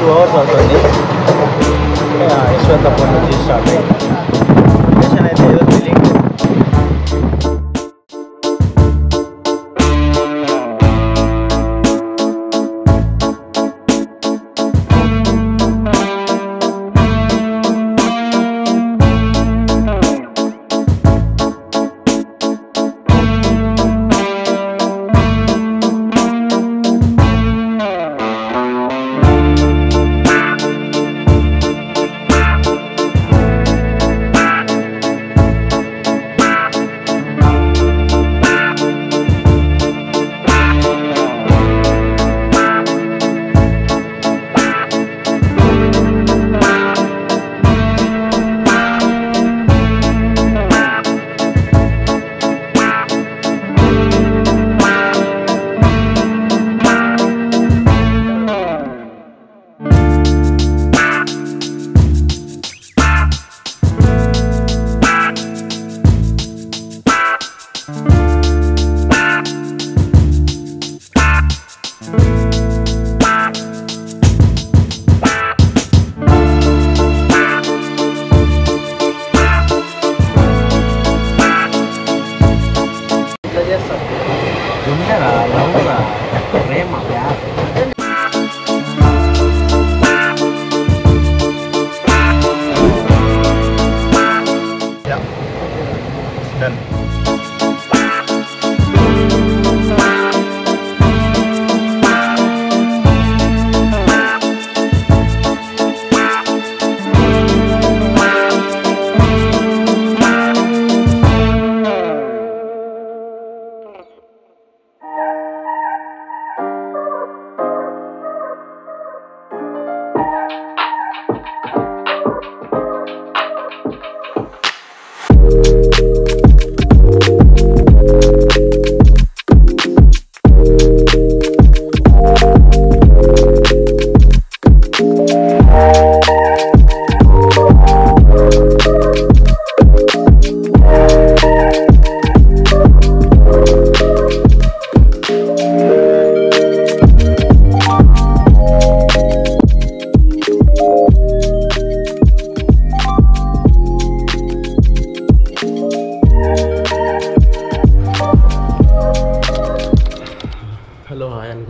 Two hours అవుతుంది ఆ, యశ్వంతపూర్ నుంచి స్టార్ట్ అయ్యింది స్టేషన్ అయితే ఏదో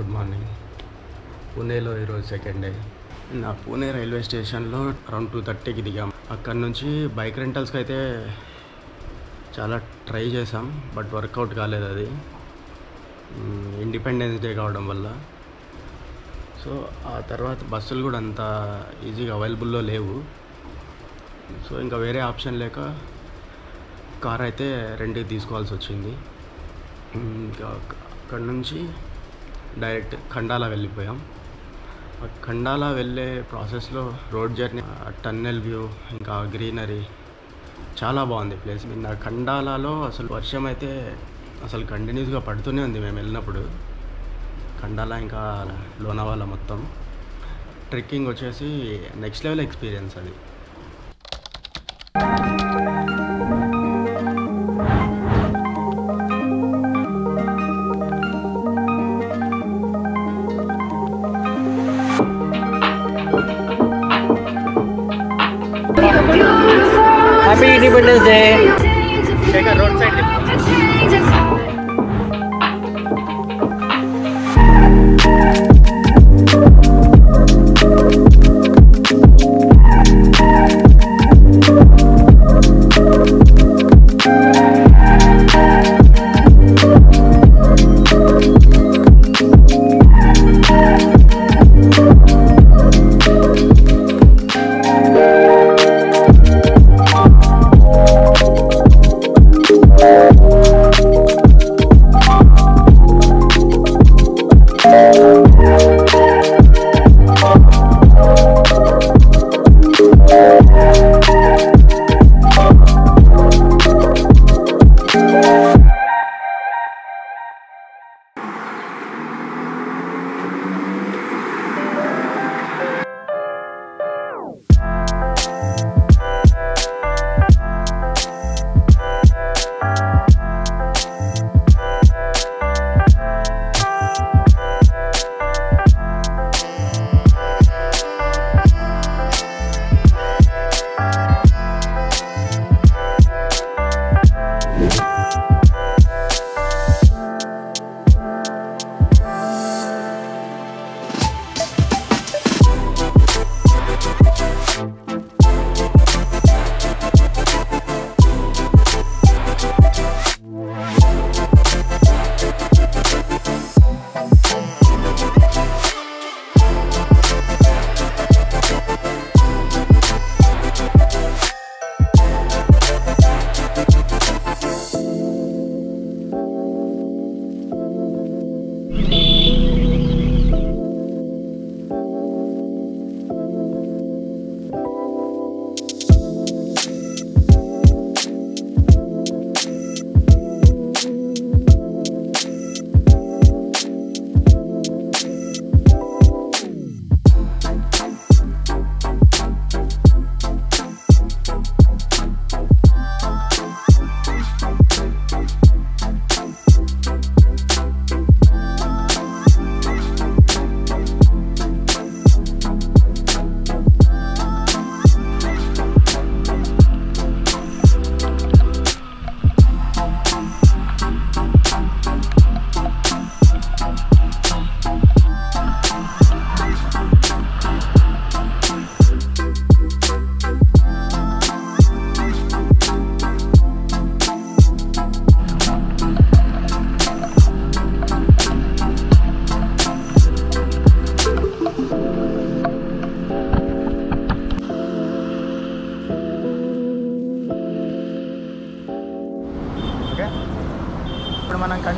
good morning. పూణేలో ఈరోజు సెకండ్ డే. నా పూణే రైల్వే స్టేషన్లో అరౌండ్ టూ థర్టీకి దిగాం. అక్కడ నుంచి బైక్ రెంటల్స్కి అయితే చాలా ట్రై చేసాం బట్ వర్కౌట్ కాలేదు అది. ఇండిపెండెన్స్ డే కావడం వల్ల. సో ఆ తర్వాత బస్సులు కూడా అంత ఈజీగా అవైలబుల్లో లేవు. సో ఇంకా వేరే ఆప్షన్ లేక కార్ అయితే రెంట్కి తీసుకోవాల్సి వచ్చింది. ఇంకా అక్కడ నుంచి డైరెక్ట్ ఖండాల వెళ్ళిపోయాం. ఖండాల వెళ్ళే ప్రాసెస్లో రోడ్ జర్నీ టన్నెల్ వ్యూ ఇంకా గ్రీనరీ చాలా బాగుంది ప్లేస్. నిన్న ఖండాలలో అసలు వర్షం అయితే అసలు కంటిన్యూస్గా పడుతూనే ఉంది మేము వెళ్ళినప్పుడు. ఖండాల ఇంకా లోనావాల మొత్తం. ట్రెక్కింగ్ వచ్చేసి నెక్స్ట్ లెవెల్ ఎక్స్పీరియన్స్ అది. హ్యాపీ ఇండిపెండెన్స్ డే శేఖర్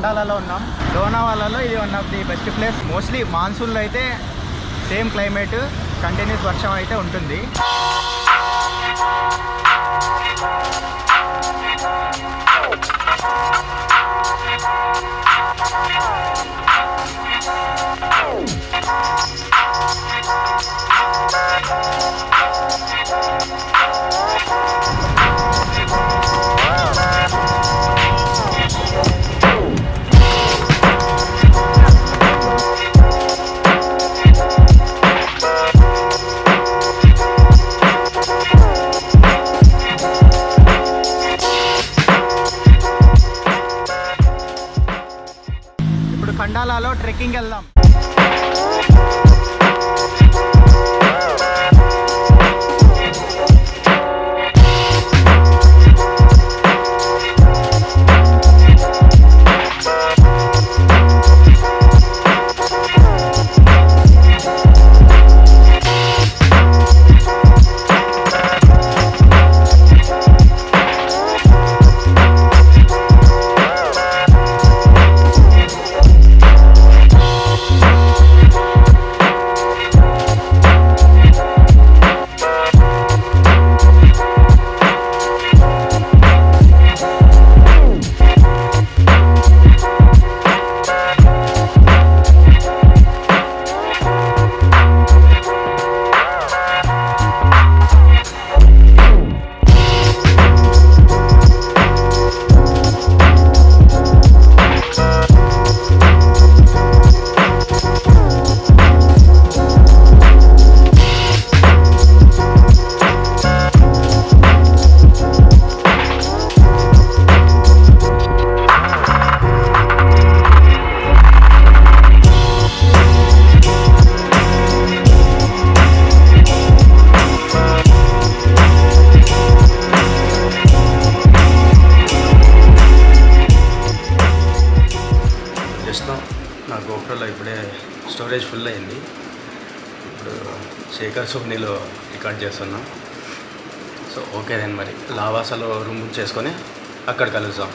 ఖండాలలో ఉన్నాం. లోనావాలలో ఇది one of the best place mostly మాన్సూన్లో అయితే సేమ్ క్లైమేట్ కంటిన్యూస్ వర్షం అయితే ఉంటుంది. ఇప్పుడు ట్రెక్కింగ్ వెళ్దాం. గోప్రోలో ఇప్పుడే స్టోరేజ్ ఫుల్ అయింది. ఇప్పుడు శేఖర్ సోనీలో రికార్డ్ చేస్తున్నాం. సో ఓకే దెన్ మరి. లావాసాలో రూమ్ బుక్ చేసుకొని అక్కడ కలుద్దాం.